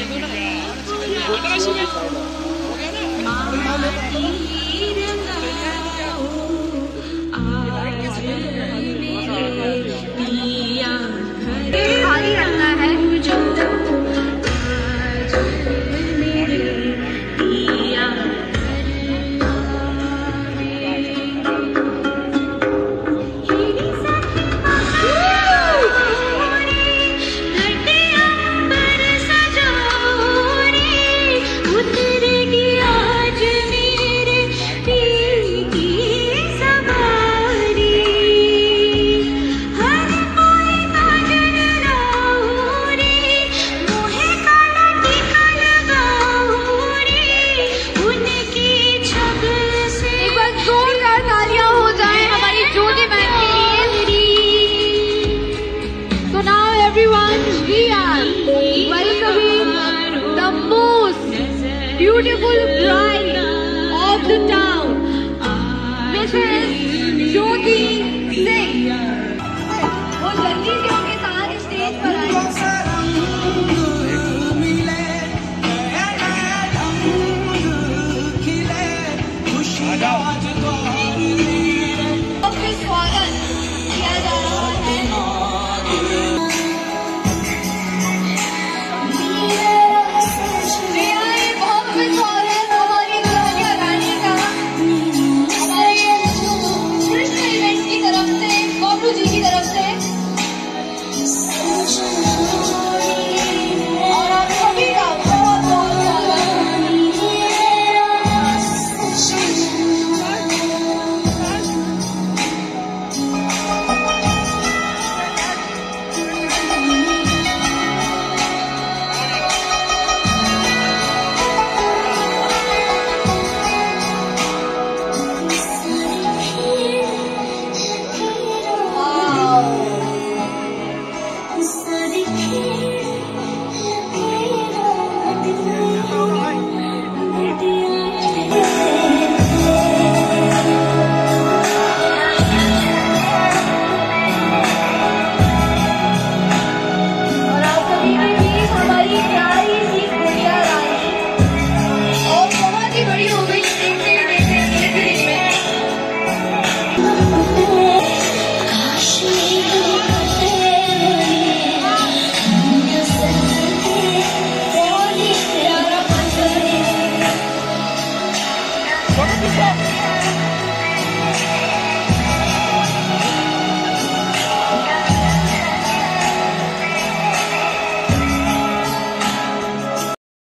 Ito na. Ito na. Ito na. Ito na. beautiful bride of the town, Mrs. Jyoti Singh. वो लड़की जो के साथ